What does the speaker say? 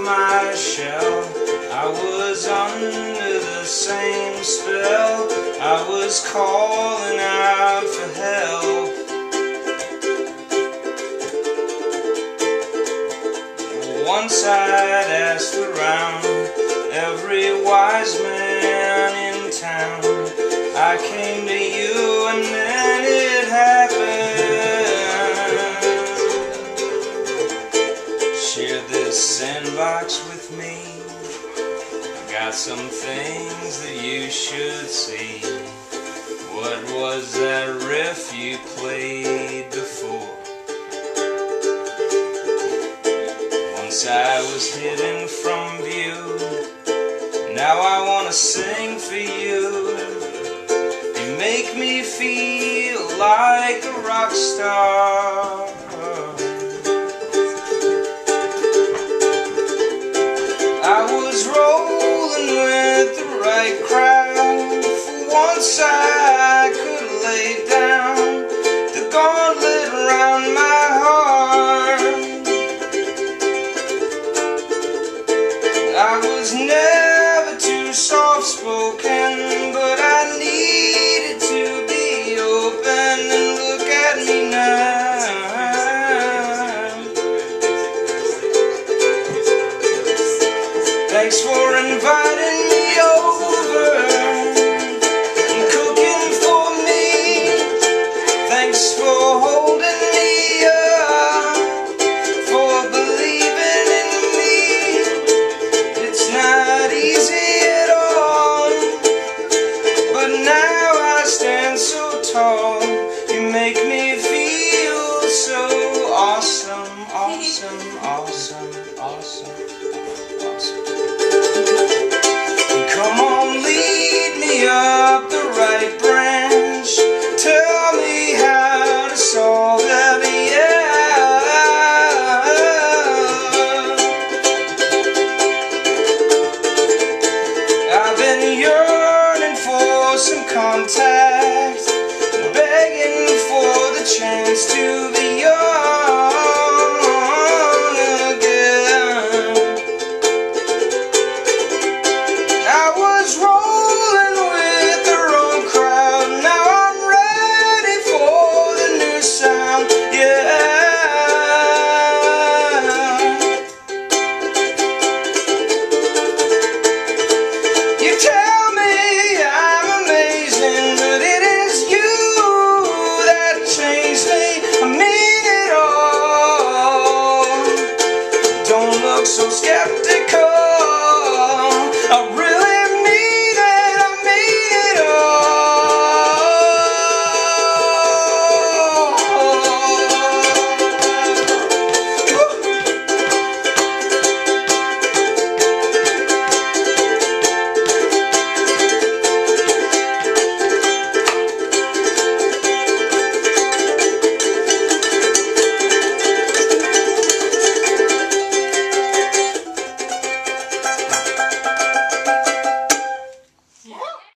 my shell. I was under the same spell. I was calling out for help. Once I'd asked around every wise man in town. I came to you and then it happened. Share sandbox with me. I got some things that you should see. What was that riff you played before? Once I was hidden from view. Now I wanna sing for you. You make me feel like a rock star. I could lay down the gauntlet around my heart. I was never too soft spoken, contact, begging for the chance to Don't look so skeptical.